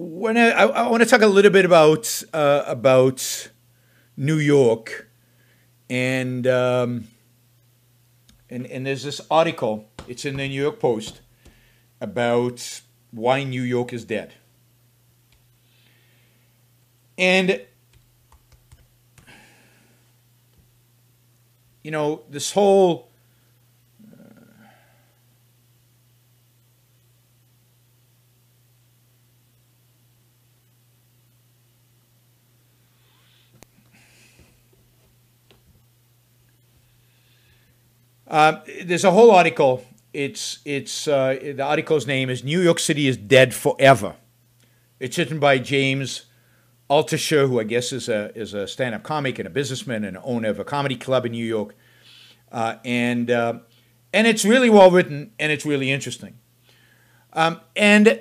when I, I, I want to talk a little bit about uh, about New York, and um, and and there's this article. It's in the New York Post about why New York is dead, and you know this whole Uh, there's a whole article. It's it's uh, the article's name is "New York City is Dead Forever." It's written by James Altucher, who I guess is a is a stand-up comic and a businessman and owner of a comedy club in New York, uh, and uh, and it's really well written and it's really interesting. Um, and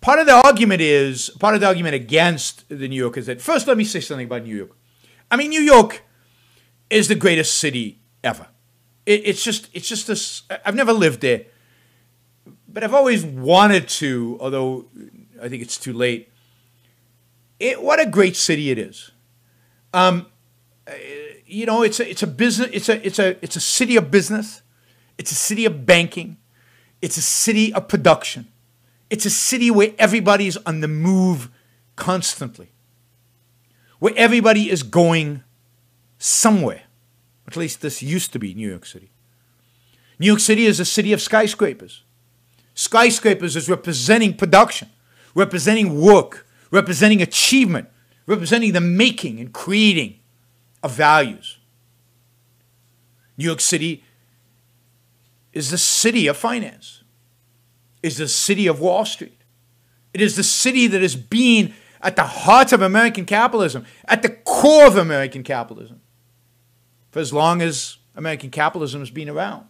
part of the argument is part of the argument against the New York is that first let me say something about New York. I mean, New York is the greatest city ever it, it's just it's just this. I've never lived there, but I've always wanted to. Although I think it's too late. It, what a great city it is. Um, you know, it's a it's a business. It's a it's a it's a city of business. It's a city of banking. It's a city of production. It's a city where everybody's on the move constantly. Where everybody is going somewhere. At least this used to be New York City. New York City is a city of skyscrapers. Skyscrapers is representing production, representing work, representing achievement, representing the making and creating of values. New York City is the city of finance, is the city of Wall Street. It is the city that has been at the heart of American capitalism, at the core of American capitalism for as long as American capitalism has been around.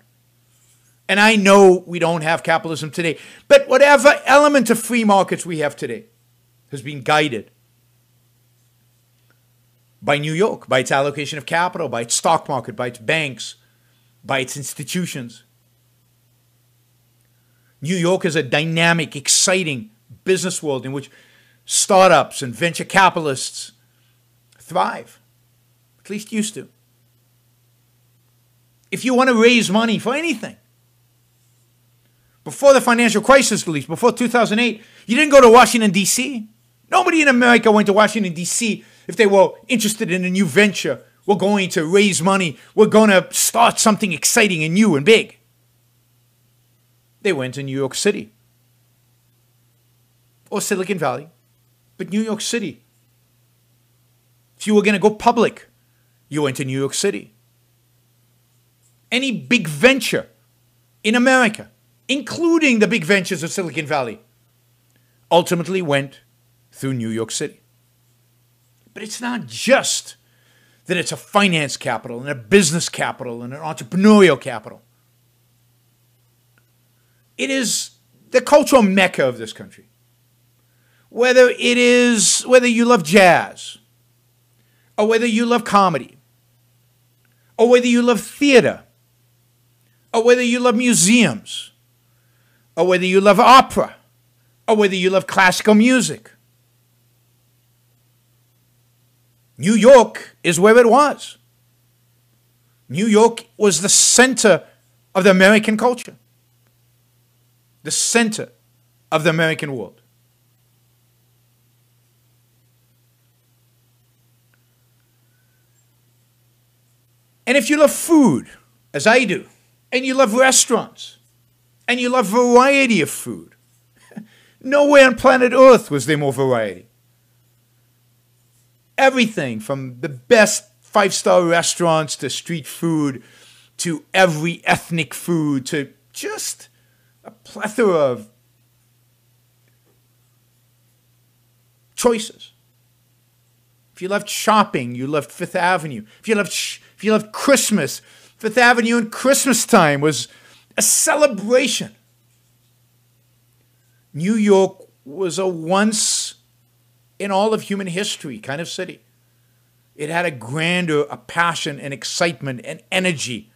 And I know we don't have capitalism today, but whatever element of free markets we have today has been guided by New York, by its allocation of capital, by its stock market, by its banks, by its institutions. New York is a dynamic, exciting business world in which startups and venture capitalists thrive, at least used to if you want to raise money for anything. Before the financial crisis, at least, before 2008, you didn't go to Washington, D.C. Nobody in America went to Washington, D.C. if they were interested in a new venture. We're going to raise money. We're going to start something exciting and new and big. They went to New York City or Silicon Valley, but New York City. If you were going to go public, you went to New York City any big venture in America, including the big ventures of Silicon Valley, ultimately went through New York City. But it's not just that it's a finance capital and a business capital and an entrepreneurial capital. It is the cultural mecca of this country. Whether it is whether you love jazz, or whether you love comedy, or whether you love theater, or whether you love museums, or whether you love opera, or whether you love classical music. New York is where it was. New York was the center of the American culture, the center of the American world. And if you love food, as I do, and you love restaurants, and you love variety of food. Nowhere on planet Earth was there more variety. Everything from the best five star restaurants to street food to every ethnic food to just a plethora of choices. If you loved shopping, you loved Fifth Avenue. If you loved, if you loved Christmas, Fifth Avenue in Christmas time was a celebration. New York was a once in all of human history kind of city. It had a grandeur, a passion, and excitement and energy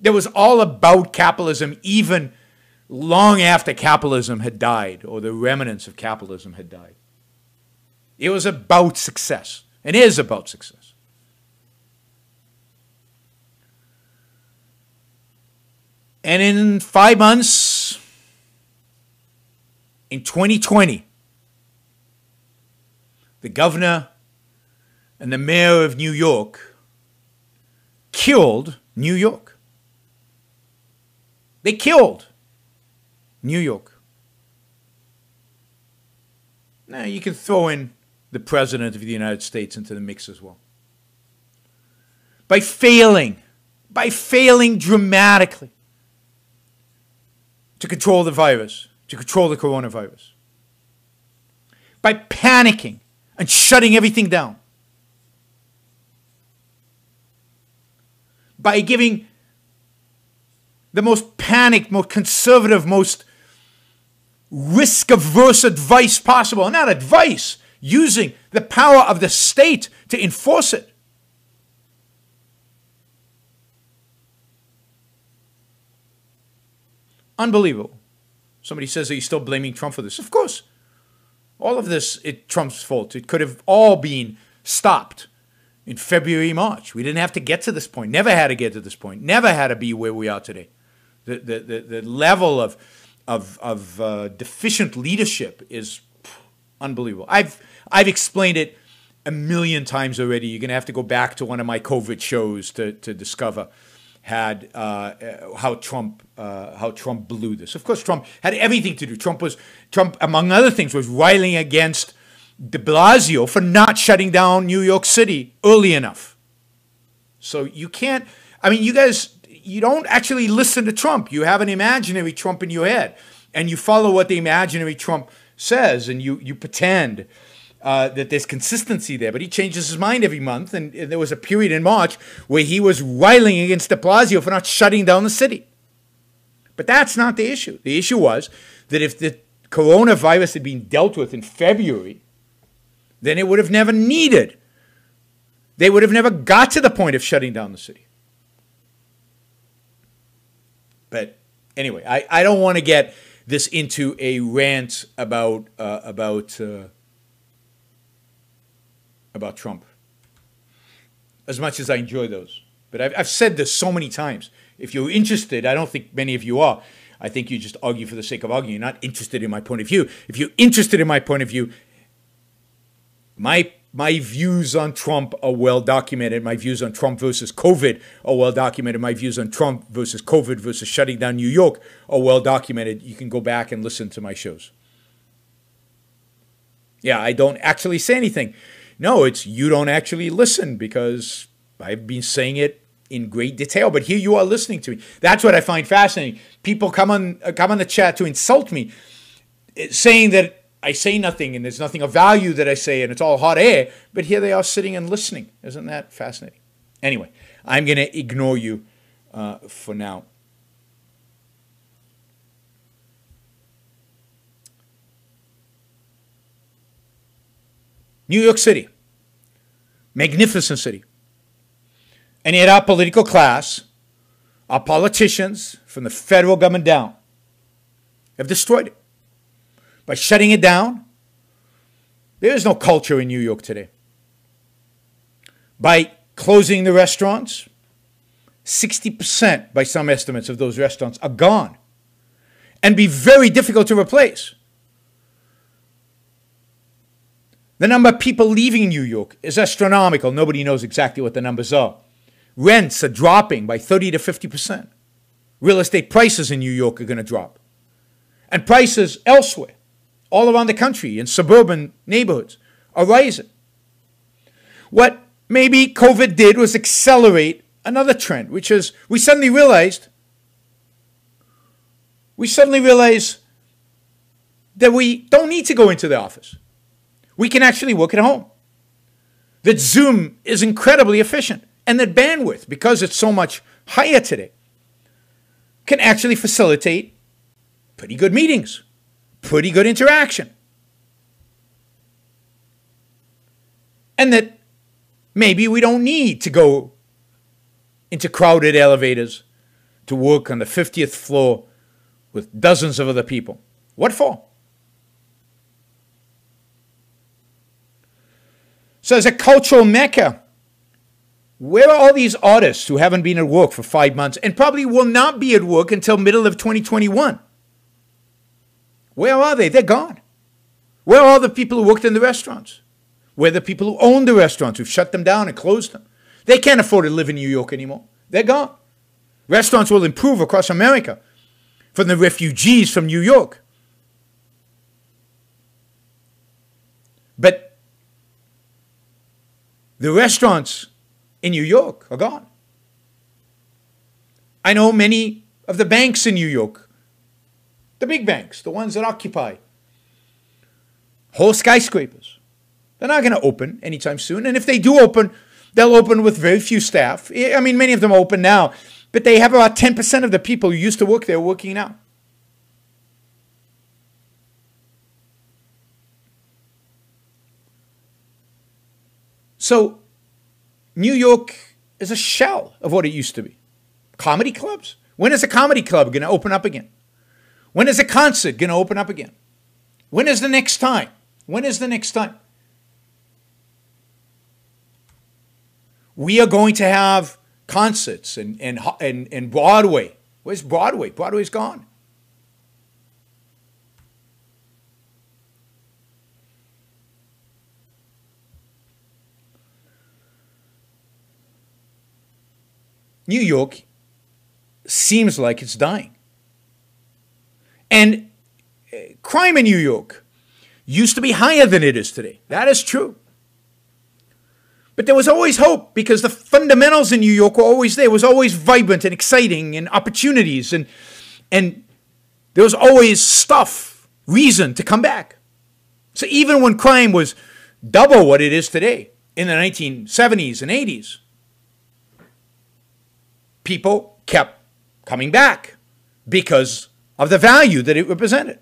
that was all about capitalism, even long after capitalism had died or the remnants of capitalism had died. It was about success and is about success. And in five months, in 2020, the governor and the mayor of New York killed New York. They killed New York. Now you can throw in the President of the United States into the mix as well. By failing, by failing dramatically to control the virus, to control the coronavirus, by panicking and shutting everything down, by giving the most panicked, most conservative, most risk averse advice possible. Not advice, using the power of the state to enforce it. Unbelievable. Somebody says, Are you still blaming Trump for this? Of course. All of this, it Trump's fault. It could have all been stopped in February, March. We didn't have to get to this point. Never had to get to this point. Never had to be where we are today. The, the, the, the level of, of, of uh, deficient leadership is unbelievable. I've, I've explained it a million times already. You're going to have to go back to one of my COVID shows to, to discover had uh, how Trump uh, how Trump blew this. Of course, Trump had everything to do. Trump was Trump, among other things, was riling against De Blasio for not shutting down New York City early enough. So you can't. I mean, you guys, you don't actually listen to Trump. You have an imaginary Trump in your head, and you follow what the imaginary Trump says, and you you pretend uh, that there's consistency there. But he changes his mind every month. And there was a period in March where he was riling against de Blasio for not shutting down the city. But that's not the issue. The issue was that if the coronavirus had been dealt with in February, then it would have never needed, they would have never got to the point of shutting down the city. But anyway, I, I don't want to get this into a rant about uh, about uh, about Trump. As much as I enjoy those. But I've, I've said this so many times. If you're interested, I don't think many of you are. I think you just argue for the sake of arguing. You're not interested in my point of view. If you're interested in my point of view, my my views on Trump are well documented. My views on Trump versus COVID are well documented. My views on Trump versus COVID versus shutting down New York are well documented. You can go back and listen to my shows. Yeah, I don't actually say anything. No, it's you don't actually listen because I've been saying it in great detail, but here you are listening to me. That's what I find fascinating. People come on uh, come on the chat to insult me, eh, saying that I say nothing and there's nothing of value that I say and it's all hot air, but here they are sitting and listening. Isn't that fascinating? Anyway, I'm going to ignore you uh, for now. New York City, magnificent city. And yet, our political class, our politicians, from the federal government down, have destroyed it. By shutting it down, there is no culture in New York today. By closing the restaurants, 60% by some estimates of those restaurants are gone and be very difficult to replace. The number of people leaving New York is astronomical. Nobody knows exactly what the numbers are. Rents are dropping by 30 to 50%. Real estate prices in New York are going to drop. And prices elsewhere, all around the country, in suburban neighborhoods, are rising. What maybe COVID did was accelerate another trend, which is we suddenly realized we suddenly realized that we don't need to go into the office we can actually work at home. That Zoom is incredibly efficient, and that bandwidth, because it's so much higher today, can actually facilitate pretty good meetings, pretty good interaction. And that maybe we don't need to go into crowded elevators to work on the 50th floor with dozens of other people. What for? So, as a cultural mecca, where are all these artists who haven't been at work for five months and probably will not be at work until middle of 2021? Where are they? They're gone. Where are the people who worked in the restaurants? Where are the people who owned the restaurants who've shut them down and closed them? They can't afford to live in New York anymore. They're gone. Restaurants will improve across America from the refugees from New York. But the restaurants in New York are gone. I know many of the banks in New York, the big banks, the ones that occupy whole skyscrapers. They're not going to open anytime soon. And if they do open, they'll open with very few staff. I mean, many of them open now, but they have about 10% of the people who used to work there working now. So, New York is a shell of what it used to be. Comedy clubs? When is a comedy club going to open up again? When is a concert going to open up again? When is the next time? When is the next time? We are going to have concerts and, and, and, and Broadway. Where's Broadway? Broadway's gone. New York seems like it's dying. And uh, crime in New York used to be higher than it is today. That is true. But there was always hope because the fundamentals in New York were always there. It was always vibrant and exciting and opportunities and and there was always stuff, reason to come back. So even when crime was double what it is today in the 1970s and 80s, people kept coming back because of the value that it represented.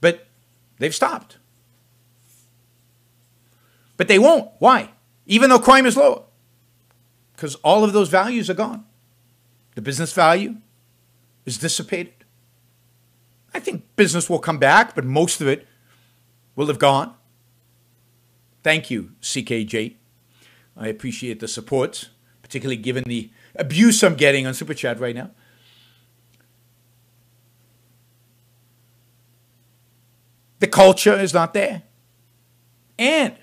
But they've stopped. But they won't. Why? Even though crime is lower. Because all of those values are gone. The business value is dissipated. I think business will come back, but most of it will have gone. Thank you, CKJ. I appreciate the support, particularly given the abuse I'm getting on Super Chat right now. The culture is not there. And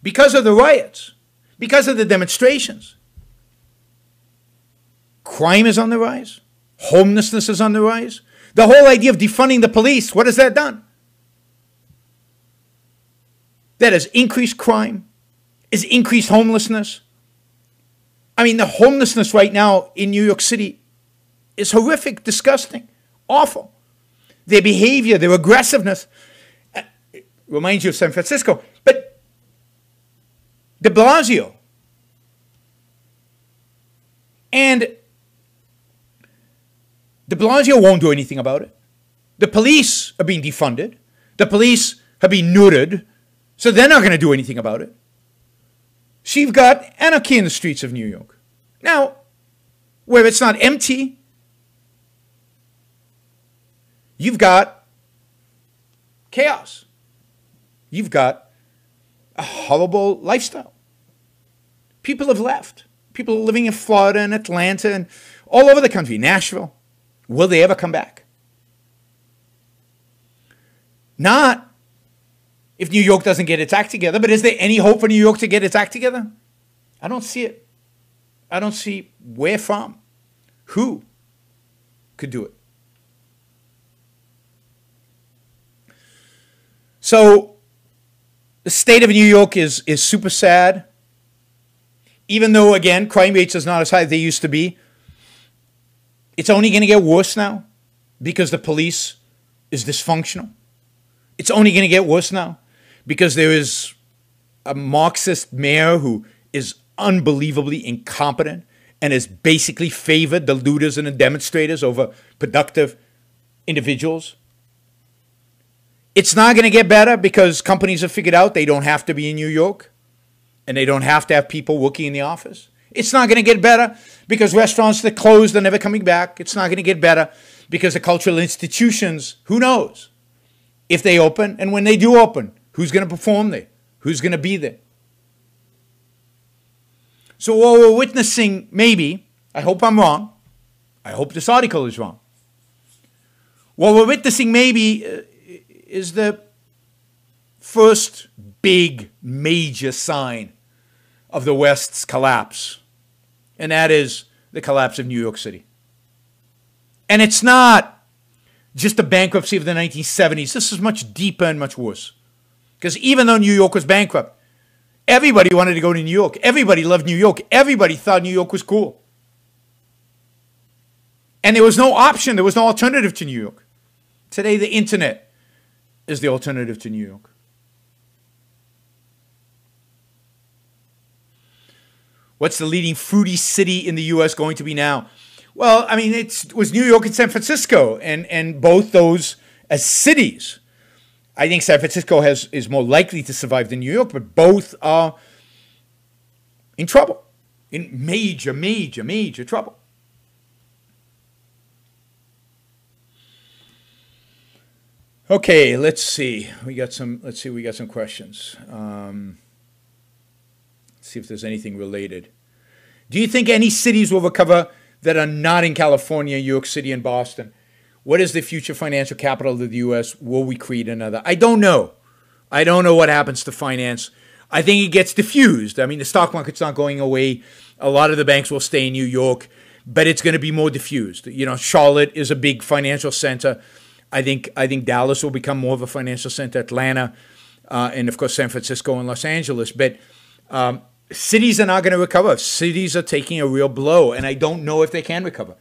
because of the riots, because of the demonstrations, crime is on the rise, homelessness is on the rise. The whole idea of defunding the police, what has that done? That has increased crime, has increased homelessness. I mean, the homelessness right now in New York City is horrific, disgusting, awful. Their behavior, their aggressiveness uh, reminds you of San Francisco. But de Blasio and de Blasio won't do anything about it. The police are being defunded. The police have been neutered. So they're not going to do anything about it. So you've got anarchy in the streets of New York. Now, where it's not empty, you've got chaos. You've got a horrible lifestyle. People have left. People are living in Florida and Atlanta and all over the country, Nashville. Will they ever come back? Not if New York doesn't get its act together. But is there any hope for New York to get its act together? I don't see it. I don't see where from, who could do it. So the state of New York is, is super sad. Even though, again, crime rates is not as high as they used to be, it's only going to get worse now because the police is dysfunctional. It's only going to get worse now because there is a Marxist mayor who is unbelievably incompetent and has basically favored the looters and the demonstrators over productive individuals. It's not going to get better because companies have figured out they don't have to be in New York and they don't have to have people working in the office. It's not going to get better because restaurants that closed are never coming back. It's not going to get better because the cultural institutions, who knows if they open and when they do open, who's going to perform there? Who's going to be there? So, what we're witnessing, maybe, I hope I'm wrong. I hope this article is wrong. What we're witnessing, maybe, uh, is the first big major sign of the West's collapse, and that is the collapse of New York City. And it's not just the bankruptcy of the 1970s. This is much deeper and much worse. Because even though New York was bankrupt, everybody wanted to go to New York. Everybody loved New York. Everybody thought New York was cool. And there was no option, there was no alternative to New York. Today, the internet is the alternative to New York. What's the leading fruity city in the U.S. going to be now? Well, I mean, it was New York and San Francisco, and, and both those as cities. I think San Francisco has is more likely to survive than New York, but both are in trouble, in major, major, major trouble. Okay, let's see. We got some. Let's see. We got some questions. Um, see if there's anything related. Do you think any cities will recover that are not in California, New York City, and Boston? What is the future financial capital of the U.S.? Will we create another? I don't know. I don't know what happens to finance. I think it gets diffused. I mean, the stock market's not going away. A lot of the banks will stay in New York, but it's going to be more diffused. You know, Charlotte is a big financial center. I think I think Dallas will become more of a financial center. Atlanta, uh, and of course San Francisco and Los Angeles. But um, cities are not going to recover. Cities are taking a real blow, and I don't know if they can recover.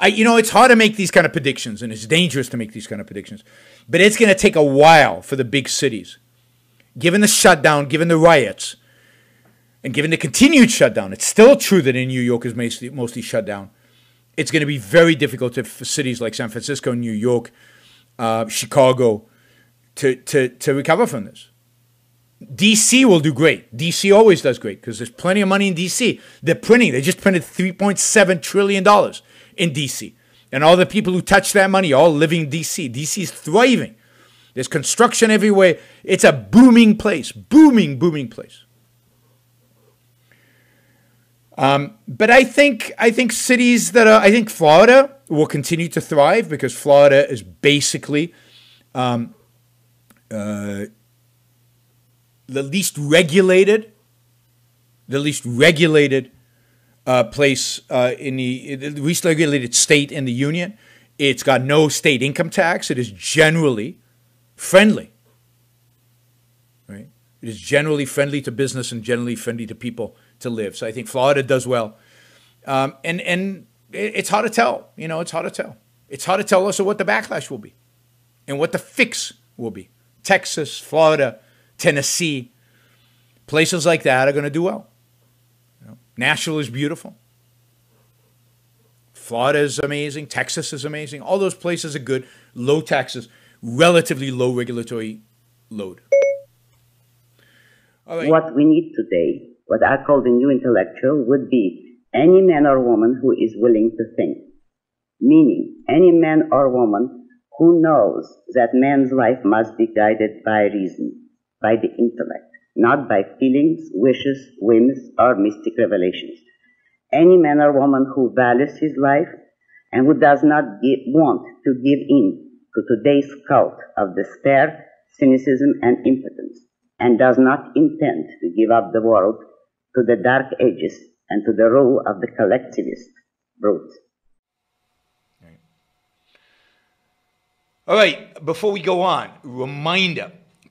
I, you know, it's hard to make these kind of predictions, and it's dangerous to make these kind of predictions. But it's going to take a while for the big cities, given the shutdown, given the riots, and given the continued shutdown. It's still true that in New York is mostly, mostly shut down. It's going to be very difficult for cities like San Francisco, New York, uh, Chicago, to, to, to recover from this. DC will do great. DC always does great because there's plenty of money in DC. They're printing. They just printed $3.7 trillion in DC. And all the people who touch that money all living in DC. DC is thriving. There's construction everywhere. It's a booming place, booming, booming place. Um, but I think I think cities that are I think Florida will continue to thrive because Florida is basically um, uh, the least regulated, the least regulated uh, place uh, in the, least regulated state in the union. It's got no state income tax. It is generally friendly. Right? It is generally friendly to business and generally friendly to people to live. So I think Florida does well. Um, and and it's hard to tell. You know, it's hard to tell. It's hard to tell also what the backlash will be and what the fix will be. Texas, Florida, Tennessee, places like that are going to do well. Nashville is beautiful. Florida is amazing. Texas is amazing. All those places are good. Low taxes, relatively low regulatory load. What we need today, what I call the new intellectual, would be any man or woman who is willing to think. Meaning, any man or woman who knows that man's life must be guided by reason, by the intellect not by feelings, wishes, whims, or mystic revelations. Any man or woman who values his life and who does not give, want to give in to today's cult of despair, cynicism, and impotence, and does not intend to give up the world to the dark ages and to the rule of the collectivist brute. All right, before we go on, reminder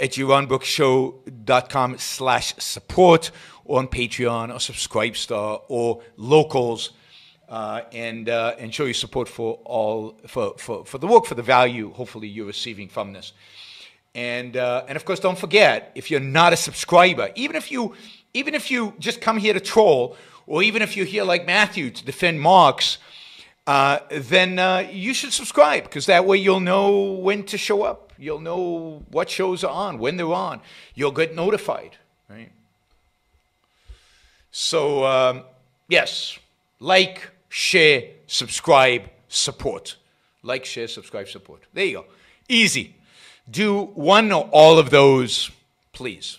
at yaronbrookshow.com slash support or on Patreon or Subscribestar or Locals uh, and uh, and show your support for all for, for, for the work for the value hopefully you're receiving from this. And uh, and of course don't forget if you're not a subscriber even if you even if you just come here to troll or even if you're here like Matthew to defend Marx uh, then uh, you should subscribe because that way you'll know when to show up you'll know what shows are on when they're on you'll get notified right so um, yes like share, subscribe, support. Like, share, subscribe, support. There you go. Easy. Do one or all of those, please.